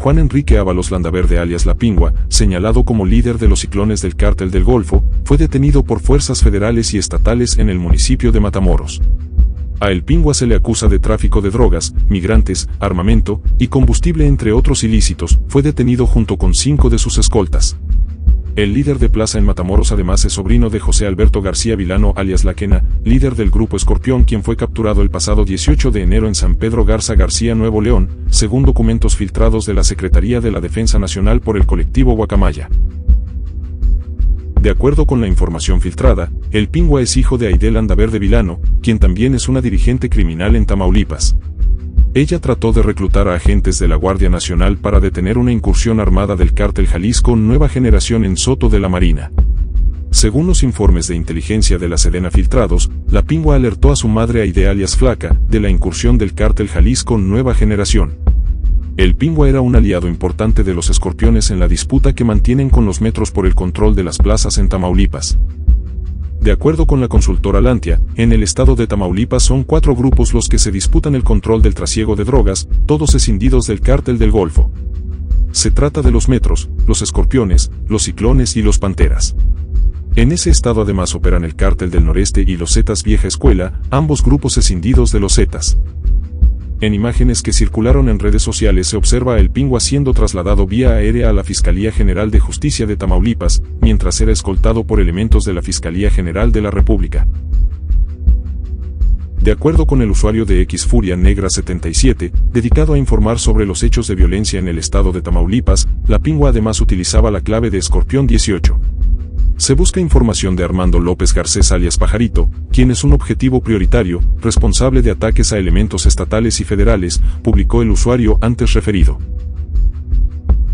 Juan Enrique Ábalos Landaverde alias La Pingua, señalado como líder de los ciclones del cártel del Golfo, fue detenido por fuerzas federales y estatales en el municipio de Matamoros. A El Pingua se le acusa de tráfico de drogas, migrantes, armamento y combustible entre otros ilícitos, fue detenido junto con cinco de sus escoltas. El líder de plaza en Matamoros además es sobrino de José Alberto García Vilano alias Laquena, líder del grupo Escorpión quien fue capturado el pasado 18 de enero en San Pedro Garza García Nuevo León, según documentos filtrados de la Secretaría de la Defensa Nacional por el colectivo Guacamaya. De acuerdo con la información filtrada, el Pingua es hijo de Aidel Andaverde Vilano, quien también es una dirigente criminal en Tamaulipas. Ella trató de reclutar a agentes de la Guardia Nacional para detener una incursión armada del cártel Jalisco Nueva Generación en Soto de la Marina. Según los informes de inteligencia de la Sedena filtrados, la Pingua alertó a su madre Aide alias Flaca de la incursión del cártel Jalisco Nueva Generación. El Pingua era un aliado importante de los escorpiones en la disputa que mantienen con los metros por el control de las plazas en Tamaulipas. De acuerdo con la consultora Lantia, en el estado de Tamaulipas son cuatro grupos los que se disputan el control del trasiego de drogas, todos escindidos del cártel del Golfo. Se trata de los metros, los escorpiones, los ciclones y los panteras. En ese estado además operan el cártel del noreste y los Zetas Vieja Escuela, ambos grupos escindidos de los Zetas. En imágenes que circularon en redes sociales se observa El Pingua siendo trasladado vía aérea a la Fiscalía General de Justicia de Tamaulipas, mientras era escoltado por elementos de la Fiscalía General de la República. De acuerdo con el usuario de X Furia Negra 77, dedicado a informar sobre los hechos de violencia en el estado de Tamaulipas, la Pingua además utilizaba la clave de Escorpión 18. Se busca información de Armando López Garcés alias Pajarito, quien es un objetivo prioritario, responsable de ataques a elementos estatales y federales, publicó el usuario antes referido.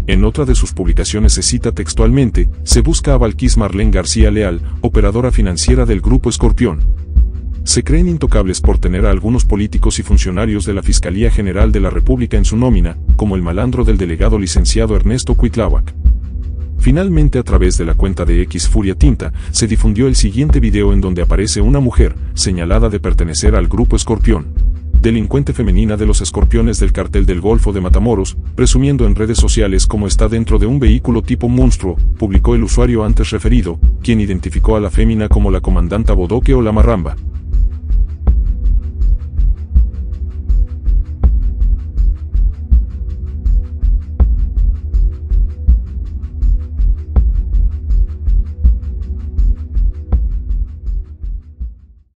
En otra de sus publicaciones se cita textualmente, se busca a Valquís Marlene García Leal, operadora financiera del Grupo Escorpión. Se creen intocables por tener a algunos políticos y funcionarios de la Fiscalía General de la República en su nómina, como el malandro del delegado licenciado Ernesto Cuitláhuac. Finalmente a través de la cuenta de X Furia Tinta, se difundió el siguiente video en donde aparece una mujer, señalada de pertenecer al grupo Escorpión, delincuente femenina de los escorpiones del cartel del Golfo de Matamoros, presumiendo en redes sociales como está dentro de un vehículo tipo monstruo, publicó el usuario antes referido, quien identificó a la fémina como la comandanta Bodoque o la Marramba,